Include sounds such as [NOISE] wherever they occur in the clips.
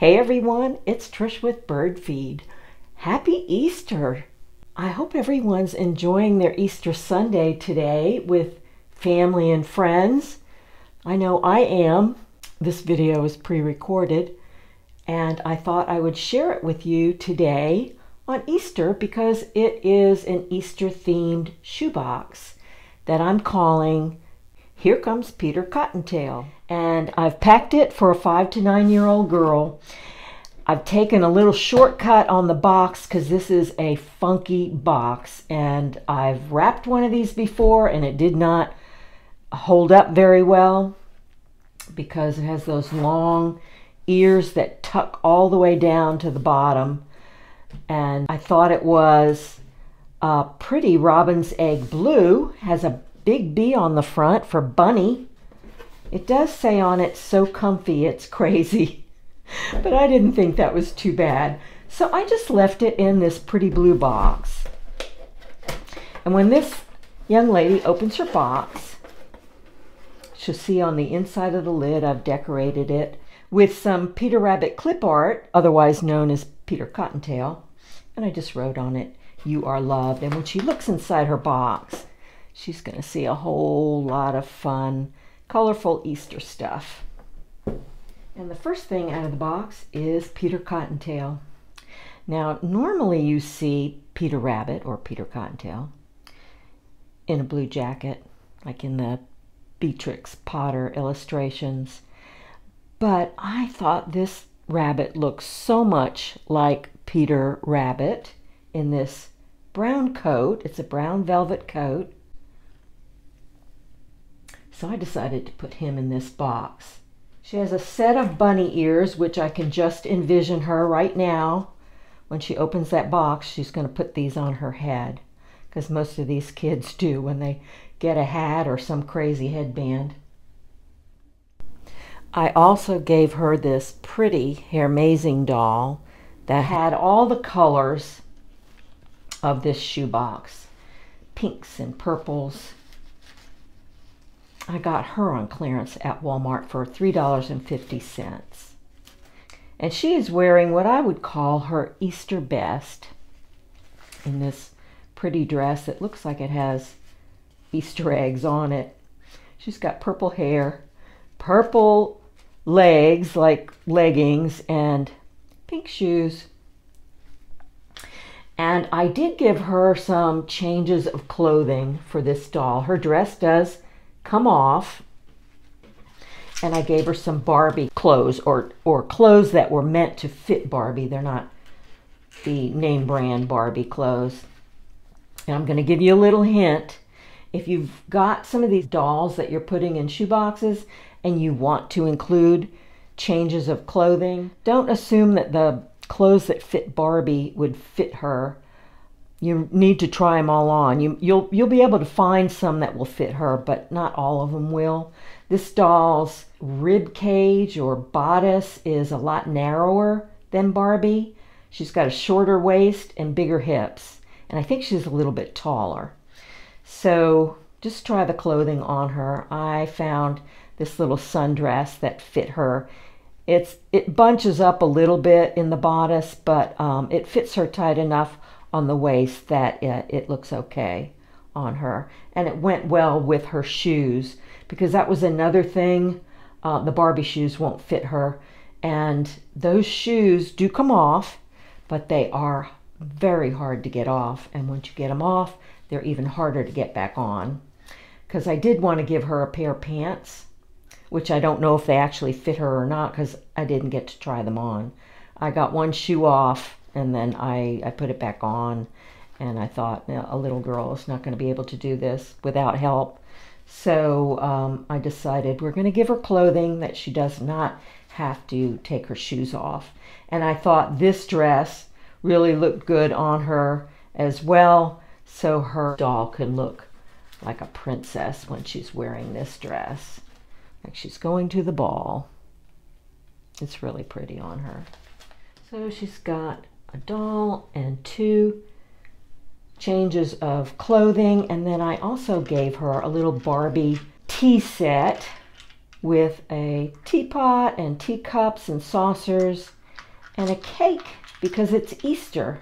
Hey everyone, it's Trish with ByrdFeed. Happy Easter! I hope everyone's enjoying their Easter Sunday today with family and friends. I know I am. This video is pre recorded, and I thought I would share it with you today on Easter because it is an Easter themed shoebox that I'm calling Here Comes Peter Cottontail. And I've packed it for a five to nine year old girl. I've taken a little shortcut on the box because this is a funky box. And I've wrapped one of these before and it did not hold up very well because it has those long ears that tuck all the way down to the bottom. And I thought it was a pretty robin's egg blue. Has a big B on the front for bunny it does say on it so comfy it's crazy but I didn't think that was too bad. So I just left it in this pretty blue box. And when this young lady opens her box, she'll see on the inside of the lid I've decorated it with some Peter Rabbit clip art, otherwise known as Peter Cottontail. And I just wrote on it, You are loved. And when she looks inside her box, she's going to see a whole lot of fun, colorful Easter stuff. And the first thing out of the box is Peter Cottontail. Now, normally you see Peter Rabbit or Peter Cottontail in a blue jacket, like in the Beatrix Potter illustrations. But I thought this rabbit looks so much like Peter Rabbit in this brown coat. It's a brown velvet coat. So I decided to put him in this box. She has a set of bunny ears, which I can just envision her right now. When she opens that box, she's going to put these on her head, because most of these kids [LAUGHS] do when they get a hat or some crazy headband. I also gave her this pretty hair mazing doll that had all the colors of this shoebox. Pinks and purples I got her on clearance at Walmart for $3.50. And she is wearing what I would call her Easter best in this pretty dress It looks like it has Easter eggs on it. She's got purple hair, purple legs like leggings, and pink shoes. And I did give her some changes of clothing for this doll. Her dress does come off and I gave her some Barbie clothes or, or clothes that were meant to fit Barbie. They're not the name brand Barbie clothes. And I'm going to give you a little hint. If you've got some of these dolls that you're putting in shoe boxes and you want to include changes of clothing, don't assume that the clothes that fit Barbie would fit her you need to try them all on. You, you'll, you'll be able to find some that will fit her, but not all of them will. This doll's rib cage or bodice is a lot narrower than Barbie. She's got a shorter waist and bigger hips, and I think she's a little bit taller. So just try the clothing on her. I found this little sundress that fit her. It's it bunches up a little bit in the bodice, but um, it fits her tight enough on the waist that it, it looks okay on her. And it went well with her shoes because that was another thing. Uh, the Barbie shoes won't fit her. And those shoes do come off, but they are very hard to get off. And once you get them off, they're even harder to get back on. Because I did want to give her a pair of pants, which I don't know if they actually fit her or not because I didn't get to try them on. I got one shoe off and then I, I put it back on and I thought a little girl is not going to be able to do this without help. So um, I decided we're going to give her clothing that she does not have to take her shoes off. And I thought this dress really looked good on her as well, so her doll could look like a princess when she's wearing this dress. Like she's going to the ball. It's really pretty on her. So she's got doll and two changes of clothing. And then I also gave her a little Barbie tea set with a teapot and teacups and saucers and a cake because it's Easter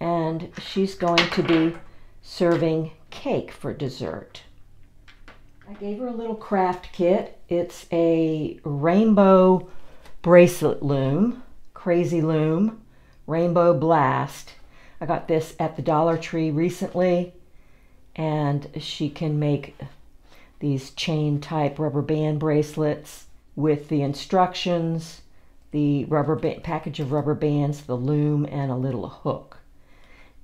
and she's going to be serving cake for dessert. I gave her a little craft kit. It's a rainbow bracelet loom, crazy loom, rainbow blast. I got this at the Dollar Tree recently and she can make these chain type rubber band bracelets with the instructions, the rubber band, package of rubber bands, the loom, and a little hook.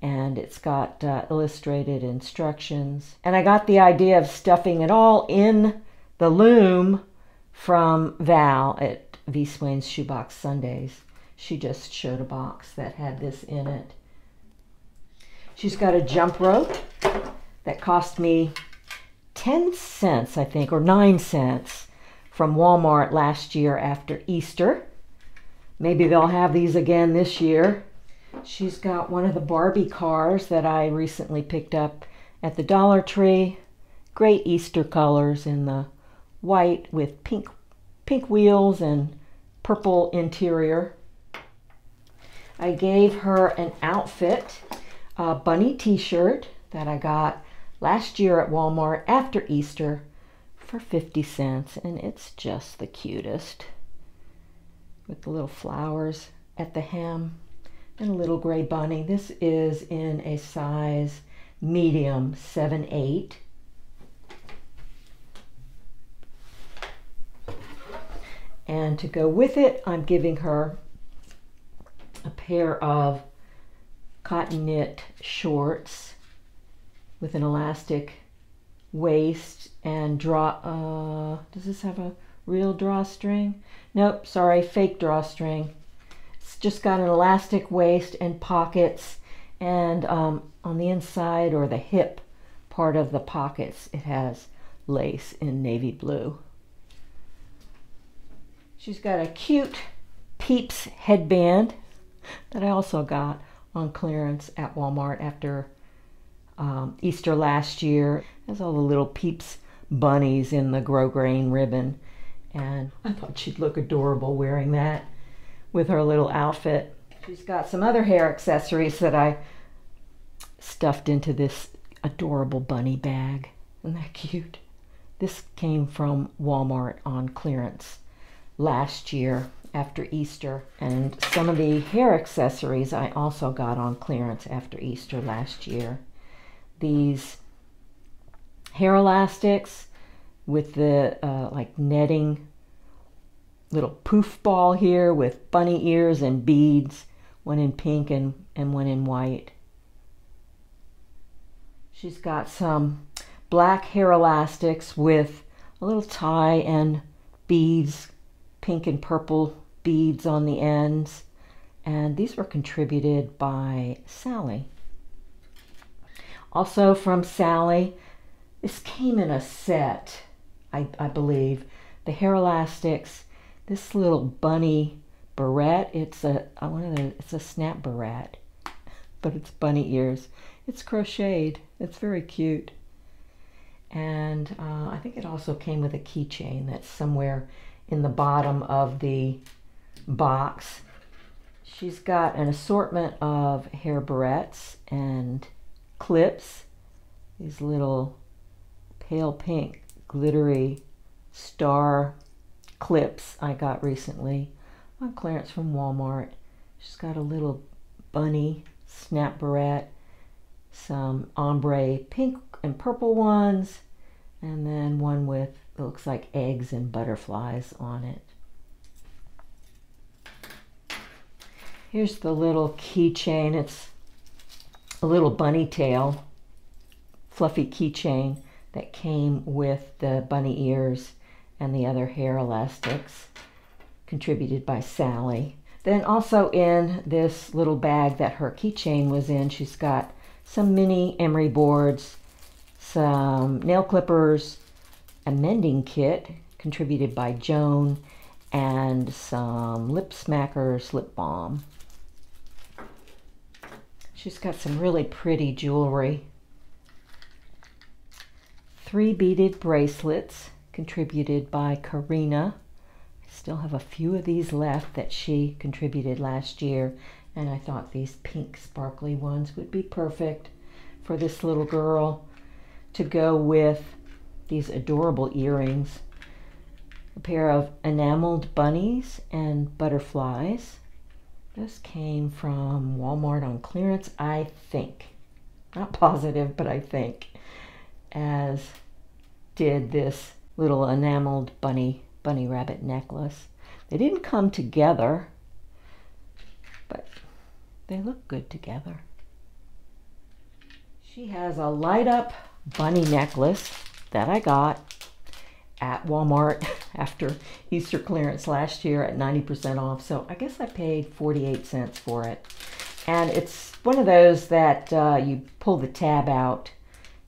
And it's got uh, illustrated instructions. And I got the idea of stuffing it all in the loom from Val at V. Swain's Shoebox Sundays. She just showed a box that had this in it. She's got a jump rope that cost me 10 cents, I think, or 9 cents from Walmart last year after Easter. Maybe they'll have these again this year. She's got one of the Barbie cars that I recently picked up at the Dollar Tree. Great Easter colors in the white with pink pink wheels and purple interior. I gave her an outfit, a bunny t-shirt that I got last year at Walmart after Easter for 50 cents and it's just the cutest with the little flowers at the hem and a little gray bunny. This is in a size medium 7 8. And to go with it, I'm giving her pair of cotton knit shorts with an elastic waist and draw. Uh, does this have a real drawstring? Nope, sorry, fake drawstring. It's just got an elastic waist and pockets, and um, on the inside or the hip part of the pockets, it has lace in navy blue. She's got a cute Peeps headband that I also got on clearance at Walmart after um, Easter last year. Has all the little Peeps bunnies in the grosgrain ribbon. And I thought she'd look adorable wearing that with her little outfit. She's got some other hair accessories that I stuffed into this adorable bunny bag. Isn't that cute? This came from Walmart on clearance last year after Easter. And some of the hair accessories I also got on clearance after Easter last year. These hair elastics with the uh, like netting little poof ball here with bunny ears and beads, one in pink and, and one in white. She's got some black hair elastics with a little tie and beads, pink and purple beads on the ends. And these were contributed by Sally. Also from Sally, this came in a set, I, I believe. The hair elastics, this little bunny barrette. It's a I wanted to, it's a snap barrette, [LAUGHS] but it's bunny ears. It's crocheted. It's very cute. And uh, I think it also came with a keychain that's somewhere in the bottom of the box. She's got an assortment of hair barrettes and clips, these little pale pink glittery star clips I got recently on clearance from Walmart. She's got a little bunny snap barrette, some ombre pink and purple ones, and then one with looks like eggs and butterflies on it. Here's the little keychain. It's a little bunny tail, fluffy keychain that came with the bunny ears and the other hair elastics, contributed by Sally. Then also in this little bag that her keychain was in, she's got some mini emery boards, some nail clippers, a mending kit contributed by Joan, and some lip smackers lip balm. She's got some really pretty jewelry. Three beaded bracelets contributed by Karina. I still have a few of these left that she contributed last year, and I thought these pink sparkly ones would be perfect for this little girl to go with these adorable earrings. A pair of enameled bunnies and butterflies. This came from Walmart on clearance, I think. Not positive, but I think. As did this little enameled bunny bunny rabbit necklace. They didn't come together, but they look good together. She has a light up bunny necklace that I got at Walmart [LAUGHS] after Easter clearance last year at 90% off. So I guess I paid 48 cents for it. And it's one of those that uh, you pull the tab out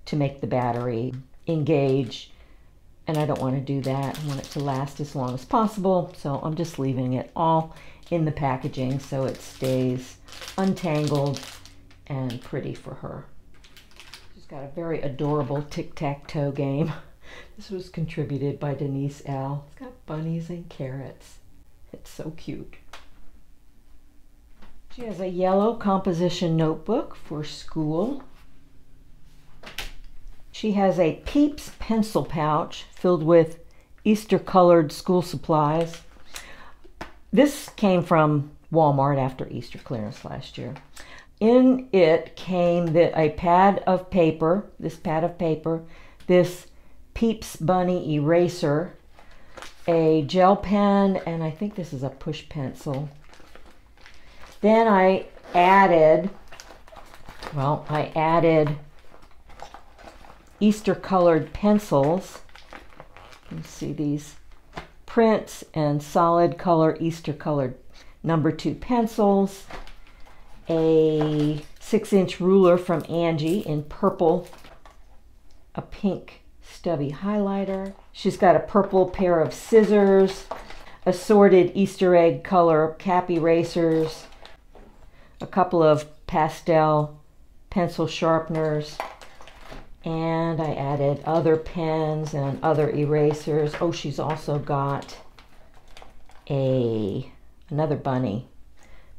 to make the battery engage and I don't want to do that. I want it to last as long as possible, so I'm just leaving it all in the packaging so it stays untangled and pretty for her. She's got a very adorable tic-tac-toe game. [LAUGHS] This was contributed by Denise L. It's got bunnies and carrots. It's so cute. She has a yellow composition notebook for school. She has a Peeps pencil pouch filled with Easter colored school supplies. This came from Walmart after Easter clearance last year. In it came the, a pad of paper, this pad of paper, this Peeps Bunny eraser, a gel pen, and I think this is a push pencil. Then I added, well, I added Easter colored pencils. You see these prints and solid color Easter colored number two pencils, a six inch ruler from Angie in purple, a pink stubby highlighter. She's got a purple pair of scissors, assorted Easter egg color cap erasers, a couple of pastel pencil sharpeners, and I added other pens and other erasers. Oh, she's also got a another bunny,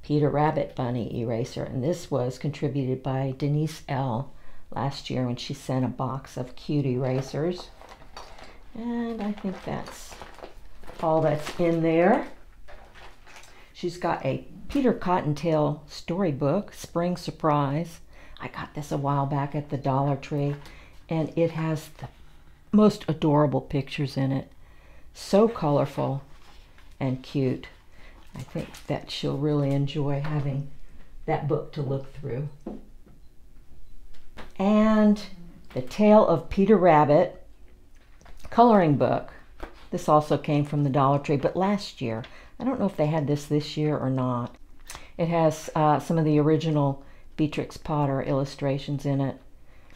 Peter Rabbit bunny eraser. And this was contributed by Denise L. last year when she sent a box of cute erasers. And I think that's all that's in there. She's got a Peter Cottontail storybook, Spring Surprise. I got this a while back at the Dollar Tree and it has the most adorable pictures in it. So colorful and cute. I think that she'll really enjoy having that book to look through. And The Tale of Peter Rabbit coloring book. This also came from the Dollar Tree, but last year. I don't know if they had this this year or not. It has uh, some of the original Beatrix Potter illustrations in it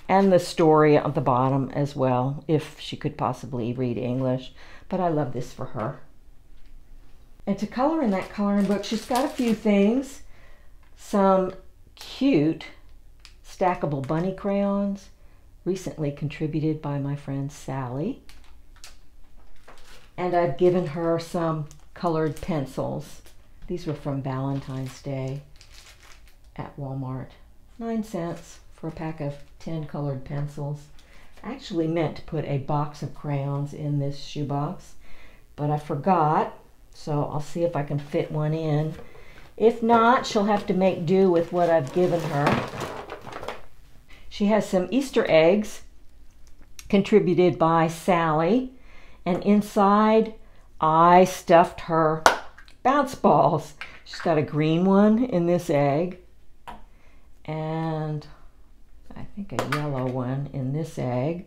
and the story at the bottom as well, if she could possibly read English. But I love this for her. And to color in that coloring book, she's got a few things. Some cute stackable bunny crayons, recently contributed by my friend Sally. And I've given her some colored pencils. These were from Valentine's Day at Walmart. Nine cents for a pack of 10 colored pencils. I actually meant to put a box of crayons in this shoebox, but I forgot, so I'll see if I can fit one in. If not, she'll have to make do with what I've given her. She has some Easter eggs contributed by Sally, and inside I stuffed her bounce balls. She's got a green one in this egg, and I think a yellow one in this egg.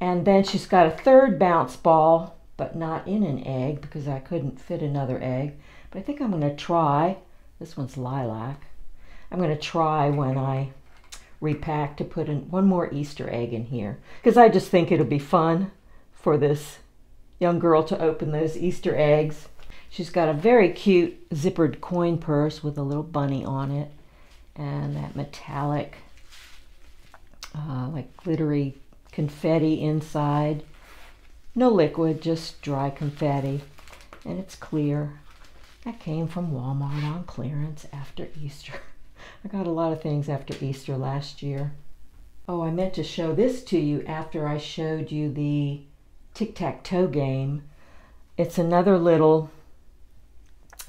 And then she's got a third bounce ball, but not in an egg because I couldn't fit another egg. But I think I'm going to try. This one's lilac. I'm going to try when I repack to put in one more Easter egg in here because I just think it'll be fun for this young girl to open those Easter eggs. She's got a very cute zippered coin purse with a little bunny on it and that metallic uh, like glittery confetti inside. No liquid, just dry confetti. and it's clear. That came from Walmart on clearance after Easter. [LAUGHS] I got a lot of things after Easter last year. Oh, I meant to show this to you after I showed you the tic-tac-toe game. It's another little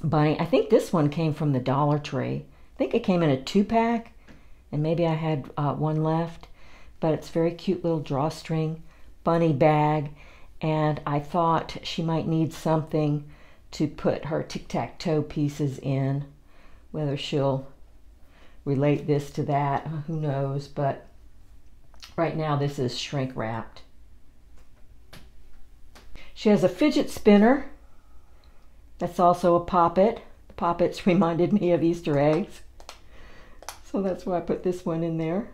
bunny. I think this one came from the Dollar Tree. I think it came in a two-pack, and maybe I had uh, one left. But it's very cute little drawstring bunny bag, and I thought she might need something to put her tic-tac-toe pieces in. Whether she'll relate this to that, who knows, but right now this is shrink wrapped. She has a fidget spinner that's also a poppet. The poppets [LAUGHS] reminded me of Easter eggs. So that's why I put this one in there.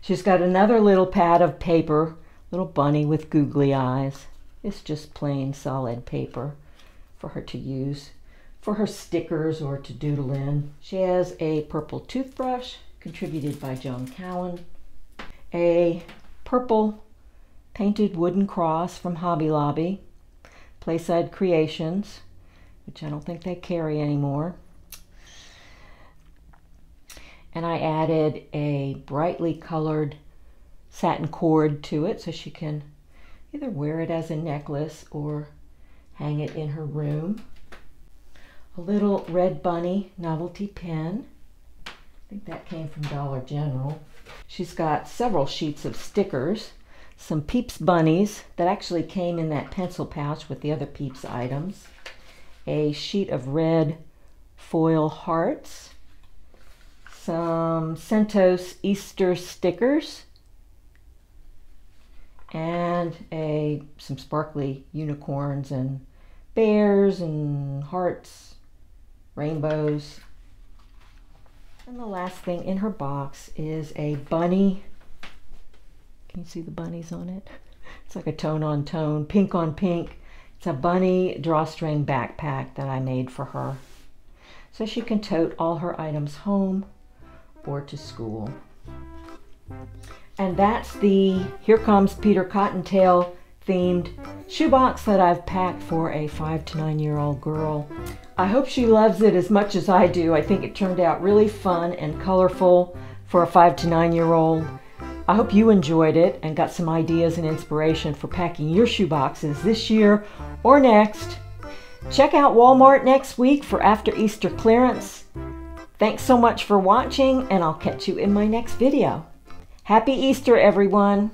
She's got another little pad of paper, little bunny with googly eyes. It's just plain solid paper for her to use for her stickers or to doodle in. She has a purple toothbrush contributed by Joan Cowan, a purple painted wooden cross from Hobby Lobby, Playside Creations, which I don't think they carry anymore. And I added a brightly colored satin cord to it so she can either wear it as a necklace or hang it in her room. A little red bunny novelty pen. I think that came from Dollar General. She's got several sheets of stickers, some Peeps bunnies that actually came in that pencil pouch with the other Peeps items, a sheet of red foil hearts, some CentOS Easter stickers, and a some sparkly unicorns and bears and hearts, rainbows. And the last thing in her box is a bunny. Can you see the bunnies on it? [LAUGHS] It's like a tone on tone, pink on pink. It's a bunny drawstring backpack that I made for her. So she can tote all her items home or to school. And that's the Here Comes Peter Cottontail themed shoebox that I've packed for a five to nine year old girl. I hope she loves it as much as I do. I think it turned out really fun and colorful for a five to nine year old. I hope you enjoyed it and got some ideas and inspiration for packing your shoeboxes this year or next. Check out Walmart next week for after Easter clearance. Thanks so much for watching and I'll catch you in my next video. Happy Easter, everyone!